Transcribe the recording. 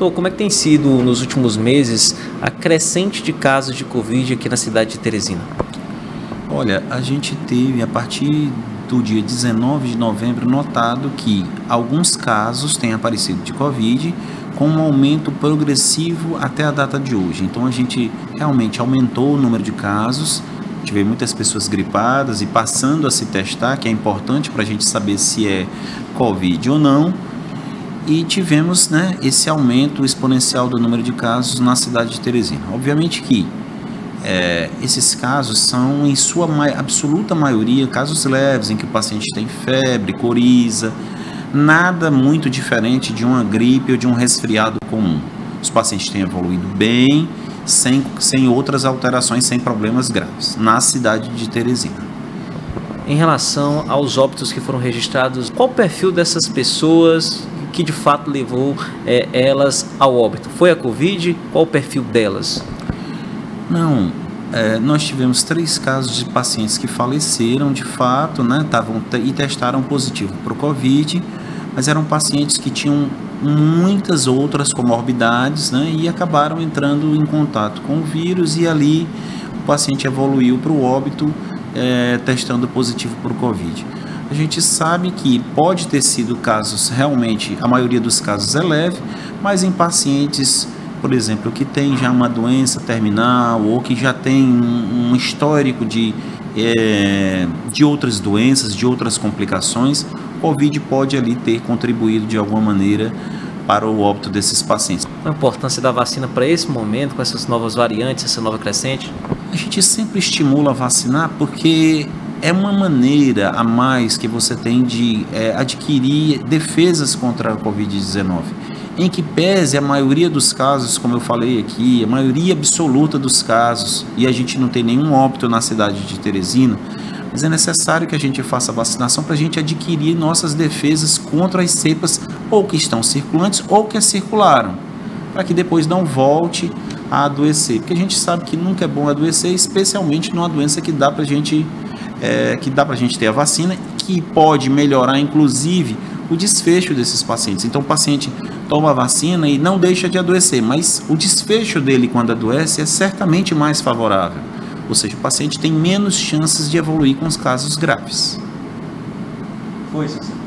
Então, como é que tem sido nos últimos meses a crescente de casos de Covid aqui na cidade de Teresina? Olha, a gente teve a partir do dia 19 de novembro notado que alguns casos têm aparecido de Covid com um aumento progressivo até a data de hoje. Então a gente realmente aumentou o número de casos, tive muitas pessoas gripadas e passando a se testar, que é importante para a gente saber se é Covid ou não. E tivemos né, esse aumento exponencial do número de casos na cidade de Teresina. Obviamente que é, esses casos são, em sua absoluta maioria, casos leves, em que o paciente tem febre, coriza, nada muito diferente de uma gripe ou de um resfriado comum. Os pacientes têm evoluído bem, sem, sem outras alterações, sem problemas graves, na cidade de Teresina. Em relação aos óbitos que foram registrados, qual o perfil dessas pessoas que de fato levou é, elas ao óbito? Foi a Covid? Qual o perfil delas? Não, é, nós tivemos três casos de pacientes que faleceram de fato, né, tavam, e testaram positivo para o Covid, mas eram pacientes que tinham muitas outras comorbidades né, e acabaram entrando em contato com o vírus e ali o paciente evoluiu para o óbito é, testando positivo para o Covid. A gente sabe que pode ter sido casos, realmente, a maioria dos casos é leve, mas em pacientes por exemplo, que tem já uma doença terminal ou que já tem um, histórico de, é, de outras doenças, de outras complicações, o Covid pode ali ter contribuído de alguma maneira para o óbito desses pacientes. A importância da vacina para esse momento, com essas novas variantes, essa nova crescente? A gente sempre estimula a vacinar porque é uma maneira a mais que você tem de é, adquirir defesas contra a Covid-19 em que pese a maioria dos casos, como eu falei aqui, a maioria absoluta dos casos, e a gente não tem nenhum óbito na cidade de Teresina, mas é necessário que a gente faça a vacinação para a gente adquirir nossas defesas contra as cepas ou que estão circulantes ou que circularam, para que depois não volte a adoecer, porque a gente sabe que nunca é bom adoecer, especialmente numa doença que dá para gente é, que dá para a gente ter a vacina, que pode melhorar inclusive o desfecho desses pacientes. Então, o paciente toma a vacina e não deixa de adoecer, mas o desfecho dele quando adoece é certamente mais favorável. Ou seja, o paciente tem menos chances de evoluir com os casos graves. Foi, Cecília.